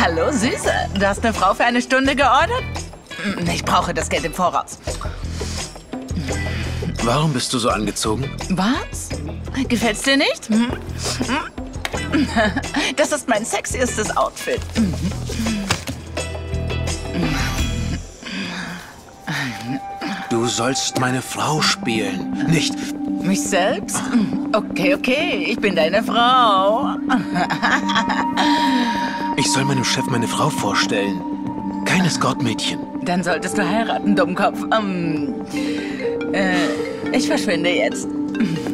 Hallo, Süße. Du hast eine Frau für eine Stunde geordert? Ich brauche das Geld im Voraus. Warum bist du so angezogen? Was? Gefällt's dir nicht? Hm? Hm? Das ist mein sexiestes Outfit. Sollst meine Frau spielen, nicht... Mich selbst? Okay, okay, ich bin deine Frau. Ich soll meinem Chef meine Frau vorstellen. Kein Escortmädchen. Dann solltest du heiraten, Dummkopf. Ähm, äh, ich verschwinde jetzt.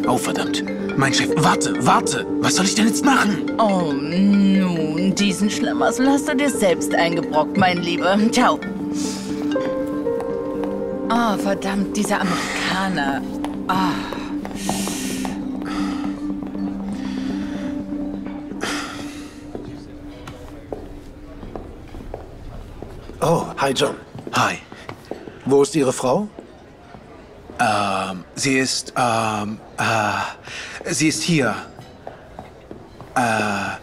Oh, verdammt. Mein Chef, warte, warte. Was soll ich denn jetzt machen? Oh, nun, diesen Schlamassel hast du dir selbst eingebrockt, mein Lieber. Ciao. Oh, verdammt, dieser Amerikaner. Ah. Oh, hi John. Hi. Wo ist Ihre Frau? Ähm, sie ist, ähm, äh, sie ist hier. Äh,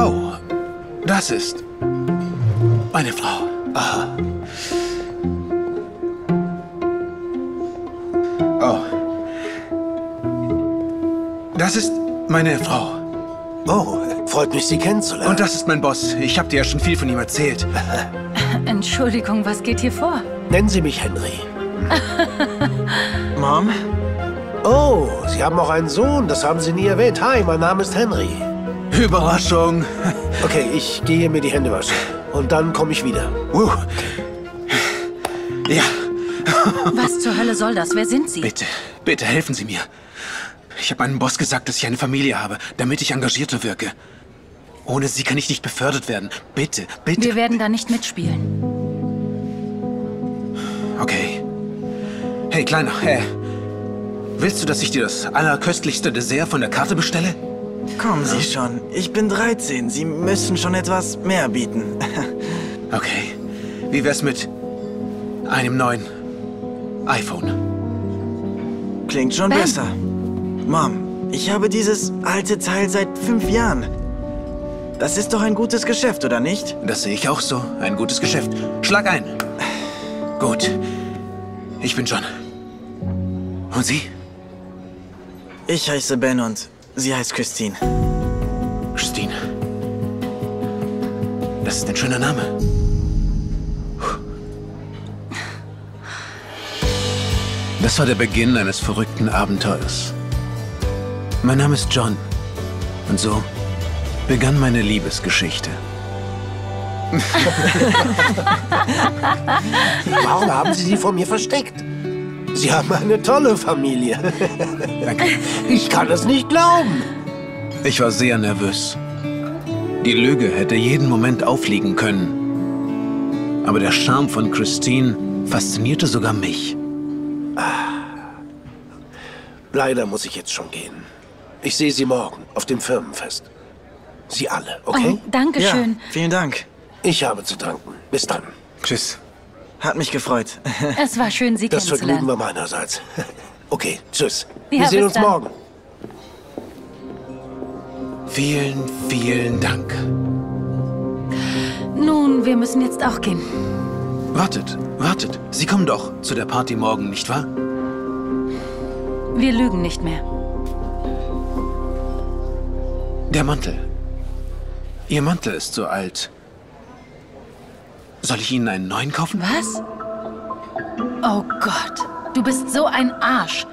Oh, das ist meine Frau. Aha. Oh. Das ist meine Frau. Oh, freut mich, Sie kennenzulernen. Und das ist mein Boss. Ich habe dir ja schon viel von ihm erzählt. Entschuldigung, was geht hier vor? Nennen Sie mich Henry. Mom? Oh, Sie haben auch einen Sohn. Das haben Sie nie erwähnt. Hi, mein Name ist Henry. Überraschung. Okay, ich gehe mir die Hände waschen. Und dann komme ich wieder. Uh. Ja, Was zur Hölle soll das? Wer sind Sie? bitte, bitte helfen Sie mir. Ich habe meinem Boss gesagt, dass ich eine Familie habe, damit ich engagierter wirke. Ohne sie kann ich nicht befördert werden. Bitte, bitte. Wir werden da nicht mitspielen. Okay. Hey, Kleiner, äh, willst du, dass ich dir das allerköstlichste Dessert von der Karte bestelle? Kommen Sie schon. Ich bin 13. Sie müssen schon etwas mehr bieten. Okay. Wie wär's mit einem neuen iPhone? Klingt schon Ben. besser. Mom, ich habe dieses alte Teil seit fünf Jahren. Das ist doch ein gutes Geschäft, oder nicht? Das sehe ich auch so. Ein gutes Geschäft. Schlag ein. Gut. Ich bin John. Und Sie? Ich heiße Ben und sie heißt Christine. Christine. Das ist ein schöner Name. Das war der Beginn eines verrückten Abenteuers. Mein Name ist John. Und so begann meine Liebesgeschichte. Warum haben Sie sie vor mir versteckt? Sie haben eine tolle Familie. Danke. Ich kann es nicht glauben. Ich war sehr nervös. Die Lüge hätte jeden Moment aufliegen können. Aber der Charme von Christine faszinierte sogar mich. Leider muss ich jetzt schon gehen. Ich sehe Sie morgen auf dem Firmenfest. Sie alle, okay? Oh, danke Ja, schön. vielen Dank. Ich habe zu danken. Bis dann. Tschüss. Hat mich gefreut. Es war schön, Sie Das Vergnügen kennenzulernen. war meinerseits. Okay, tschüss. Ja, Wir sehen uns dann. morgen. Vielen, vielen Dank. Nun, wir müssen jetzt auch gehen. Wartet, wartet. Sie kommen doch zu der Party morgen, nicht wahr? Wir lügen nicht mehr. Der Mantel. Ihr Mantel ist so alt. Soll ich Ihnen einen neuen kaufen? Was? Oh Gott, du bist so ein Arsch.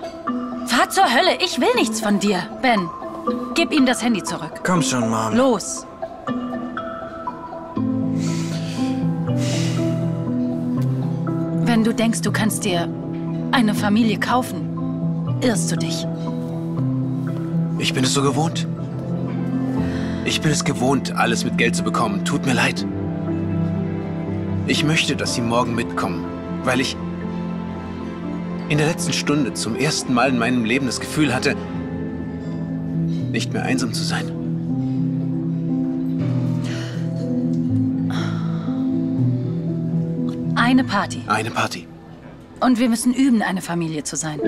Fahr zur Hölle, ich will nichts von dir. Ben, gib ihm das Handy zurück. Komm schon, Mom. Los. Wenn du denkst, du kannst dir eine Familie kaufen, irrst du dich. Ich bin es so gewohnt. Ich bin es gewohnt, alles mit Geld zu bekommen. Tut mir leid. Ich möchte, dass Sie morgen mitkommen, weil ich in der letzten Stunde zum ersten Mal in meinem Leben das Gefühl hatte, nicht mehr einsam zu sein. eine Party. Eine Party. Und wir müssen üben, eine Familie zu sein.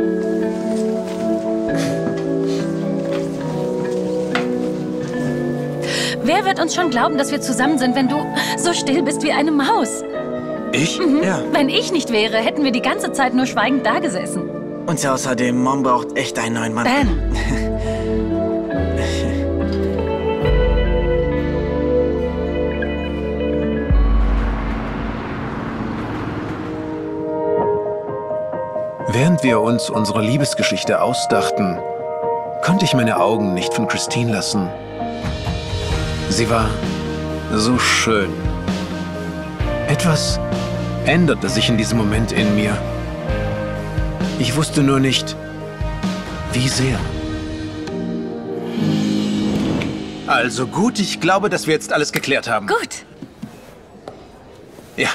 Wer wird uns schon glauben, dass wir zusammen sind, wenn du so still bist wie eine Maus? Ich? Ja. Wenn ich nicht wäre, hätten wir die ganze Zeit nur schweigend dagesessen. Und außerdem, Mom braucht echt einen neuen Mann. Ben, Während wir uns unsere Liebesgeschichte ausdachten, konnte ich meine Augen nicht von Christine lassen. Sie war so schön. Etwas änderte sich in diesem Moment in mir. Ich wusste nur nicht, wie sehr. Also gut, ich glaube, dass wir jetzt alles geklärt haben. gut. Ja.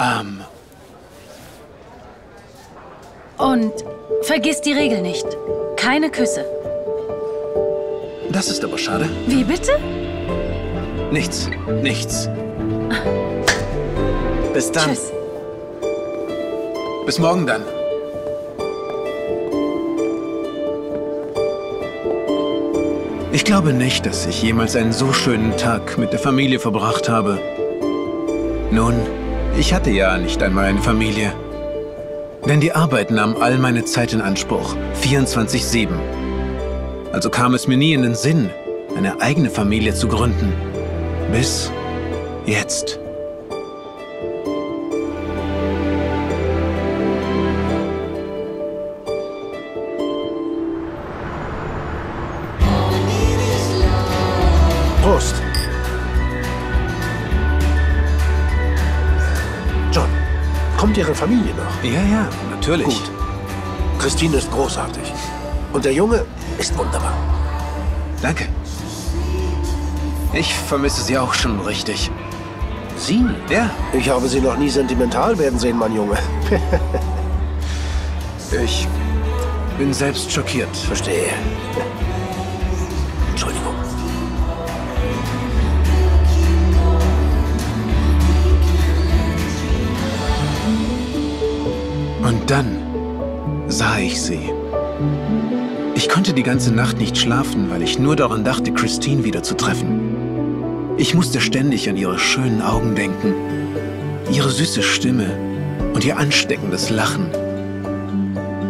Ähm, Und vergiss die Regel nicht. Keine Küsse. Das ist aber schade. Wie bitte? Nichts, nichts. Bis dann. Tschüss. Bis morgen dann. Ich glaube nicht, dass ich jemals einen so schönen Tag mit der Familie verbracht habe. Nun, ich hatte ja nicht einmal eine Familie. Denn die Arbeit nahm all meine Zeit in Anspruch, 24-7. Also kam es mir nie in den Sinn, eine eigene Familie zu gründen. Bis jetzt. Prost. John, kommt Ihre Familie noch? Ja, ja, natürlich. Gut. Christine ist großartig. Und der Junge ist wunderbar. Danke. Ich vermisse sie auch schon richtig. Sie? Ja, Ich habe Sie noch nie sentimental werden sehen, mein Junge. ich bin selbst schockiert. Verstehe. Entschuldigung. Und dann sah ich sie. Ich konnte die ganze Nacht nicht schlafen, weil ich nur daran dachte, Christine wieder zu treffen. Ich musste ständig an ihre schönen Augen denken, ihre süße Stimme und ihr ansteckendes Lachen.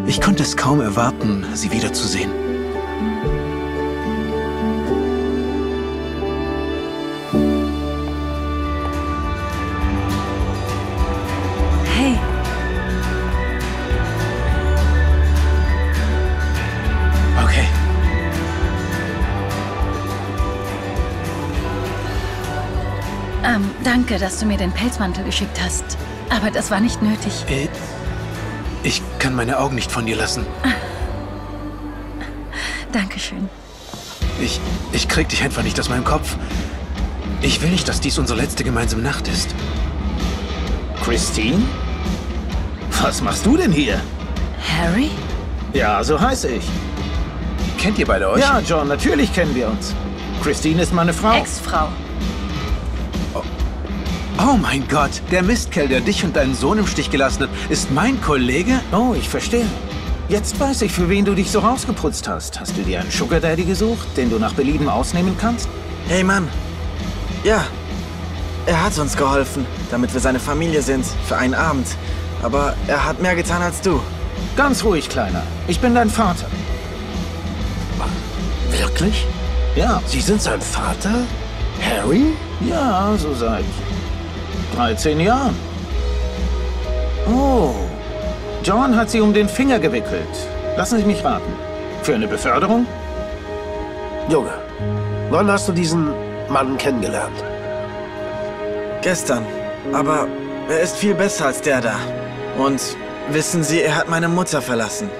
Ich konnte es kaum erwarten, sie wiederzusehen. Danke, dass du mir den Pelzmantel geschickt hast. Aber das war nicht nötig. Äh, Ich kann meine Augen nicht von dir lassen. Dankeschön. Ich, ich krieg dich einfach nicht aus meinem Kopf. Ich will nicht, dass dies unsere letzte gemeinsame Nacht ist. Christine? Was machst du denn hier? Harry? Ja, so heiße ich. Kennt ihr beide euch? Ja, John, natürlich kennen wir uns. Christine ist meine Frau. Ex-Frau. Oh mein Gott, der Mistkerl, der dich und deinen Sohn im Stich gelassen hat, ist mein Kollege? Oh, ich verstehe. Jetzt weiß ich, für wen du dich so rausgeputzt hast. Hast du dir einen Sugar Daddy gesucht, den du nach Belieben ausnehmen kannst? Hey Mann. Ja. Er hat uns geholfen, damit wir seine Familie sind, für einen Abend. Aber er hat mehr getan als du. Ganz ruhig, Kleiner. Ich bin dein Vater. Wirklich? Ja, Sie sind sein Vater? Harry? ja, so seit 13 Jahren. Oh, John hat sie um den Finger gewickelt. Lassen Sie mich raten. Für eine Beförderung? Junge, wann hast du diesen Mann kennengelernt? Gestern. Aber er ist viel besser als der da. Und wissen Sie, er hat meine Mutter verlassen,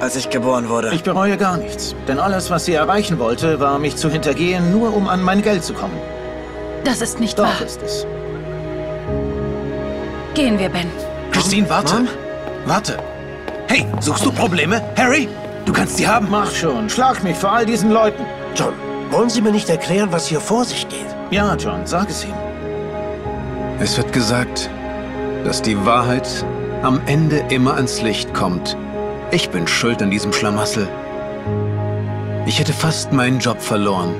als ich geboren wurde. Ich bereue gar nichts. Denn alles, was sie erreichen wollte, war, mich zu hintergehen, nur um an mein Geld zu kommen. Das ist nicht Doch wahr. ist es. Gehen wir, Ben. Christine, warte. Mom? Warte. Hey, suchst du Probleme? Harry, du kannst sie haben. Mach schon, schlag mich vor all diesen Leuten. John, wollen Sie mir nicht erklären, was hier vor sich geht? Ja, John, sag es ihm. Es wird gesagt, dass die Wahrheit am Ende immer ans Licht kommt. Ich bin schuld an diesem Schlamassel. Ich hätte fast meinen Job verloren.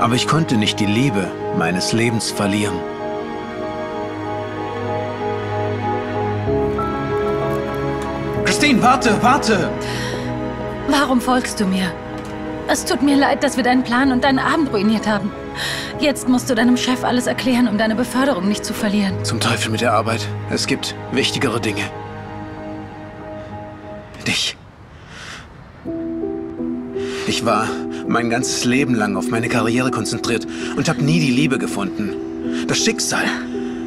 Aber ich konnte nicht die Liebe meines Lebens verlieren. Christine, warte, warte! Warum folgst du mir? Es tut mir leid, dass wir deinen Plan und deinen Abend ruiniert haben. Jetzt musst du deinem Chef alles erklären, um deine Beförderung nicht zu verlieren. Zum Teufel mit der Arbeit. Es gibt wichtigere Dinge. Dich. Ich war mein ganzes Leben lang auf meine Karriere konzentriert und habe nie die Liebe gefunden. Das Schicksal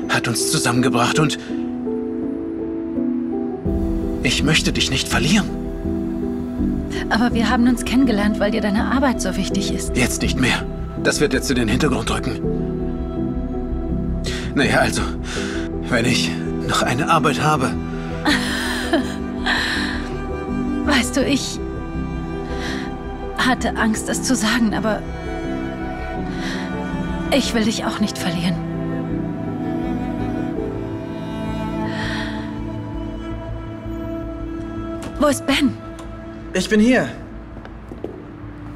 hat uns zusammengebracht und ich möchte dich nicht verlieren. Aber wir haben uns kennengelernt, weil dir deine Arbeit so wichtig ist. Jetzt nicht mehr. Das wird jetzt in den Hintergrund rücken. Naja, also, wenn ich noch eine Arbeit habe. Weißt du, ich hatte Angst, es zu sagen, aber ich will dich auch nicht verlieren. Wo ist Ben? Ich bin hier.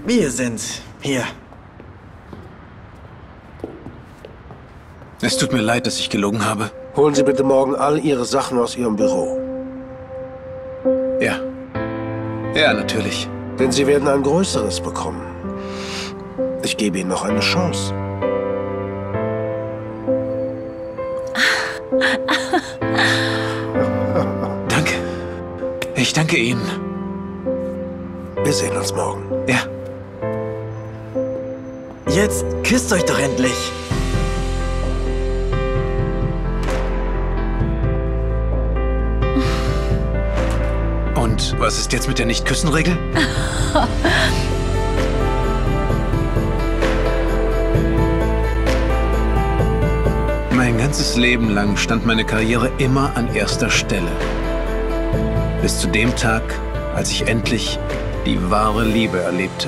Wir sind hier. Es tut mir leid, dass ich gelogen habe. Holen Sie bitte morgen all Ihre Sachen aus Ihrem Büro. Ja. Ja, natürlich. Denn Sie werden ein größeres bekommen. Ich gebe Ihnen noch eine Chance. Ich danke Ihnen. Wir sehen uns morgen. Ja. Jetzt küsst euch doch endlich. Und was ist jetzt mit der Nicht-Küssen-Regel? mein ganzes Leben lang stand meine Karriere immer an erster Stelle. Bis zu dem Tag, als ich endlich die wahre Liebe erlebte.